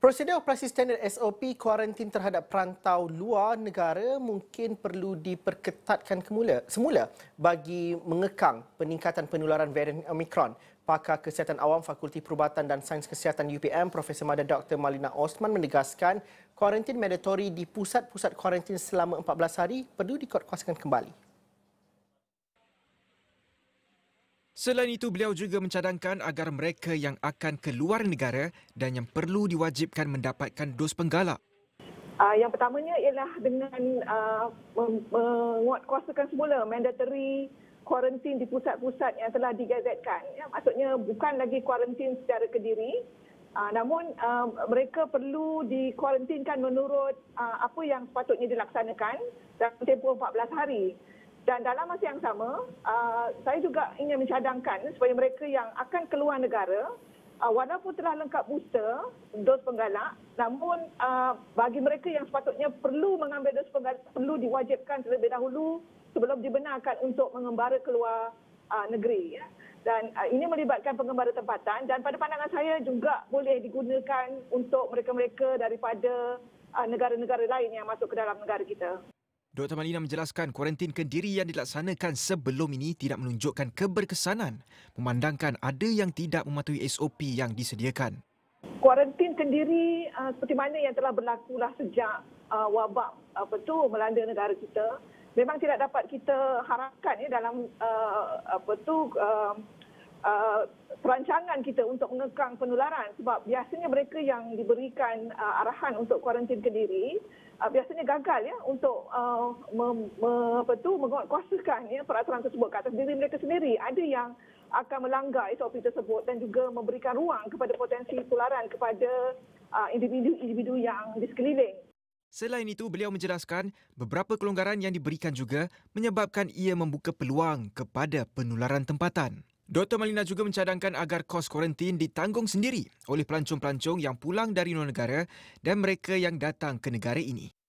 Prosedur operasi standard SOP kuarantin terhadap perantau luar negara mungkin perlu diperketatkan kemula, semula bagi mengekang peningkatan penularan varian Omicron. Pakar Kesihatan Awam Fakulti Perubatan dan Sains Kesihatan UPM Profesor Mada Dr. Malina Osman menegaskan kuarantin mandatori di pusat-pusat kuarantin selama 14 hari perlu dikuatkuasakan kembali. Selain itu, beliau juga mencadangkan agar mereka yang akan keluar negara dan yang perlu diwajibkan mendapatkan dos penggalak. Uh, yang pertamanya ialah dengan uh, menguatkuasakan semula mandatory kuarantin di pusat-pusat yang telah digazetkan. Ya, maksudnya bukan lagi kuarantin secara kediri, uh, namun uh, mereka perlu dikuarantinkan menurut uh, apa yang sepatutnya dilaksanakan dalam tempoh 14 hari. Dan dalam masa yang sama, uh, saya juga ingin mencadangkan supaya mereka yang akan keluar negara, uh, walaupun telah lengkap booster, dos penggalak, namun uh, bagi mereka yang sepatutnya perlu mengambil dos penggalak, perlu diwajibkan terlebih dahulu sebelum dibenarkan untuk mengembara keluar negeri. Ya. Dan ini melibatkan pengembara tempatan dan pada pandangan saya juga boleh digunakan untuk mereka-mereka daripada negara-negara lain yang masuk ke dalam negara kita. Dr. Malina menjelaskan kuarantin kendiri yang dilaksanakan sebelum ini tidak menunjukkan keberkesanan memandangkan ada yang tidak mematuhi SOP yang disediakan. Kuarantin kendiri uh, seperti mana yang telah berlaku lah sejak uh, wabak apa tu melanda negara kita memang tidak dapat kita harapkan ya dalam uh, apa tu uh, uh, perancangan kita untuk mengekang penularan sebab biasanya mereka yang diberikan uh, arahan untuk kuarantin kendiri uh, biasanya gagal ya untuk uh, me, me, apa tu menguatkuasakan ya peraturan tersebut ke atas diri mereka sendiri. Ada yang akan melanggar SOP tersebut dan juga memberikan ruang kepada potensi penularan kepada uh, individu-individu yang di sekeliling. Selain itu, beliau menjelaskan beberapa kelonggaran yang diberikan juga menyebabkan ia membuka peluang kepada penularan tempatan. Dr. Malina juga mencadangkan agar kos kuarantin ditanggung sendiri oleh pelancong-pelancong yang pulang dari luar negara dan mereka yang datang ke negara ini.